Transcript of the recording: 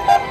Ha ha ha!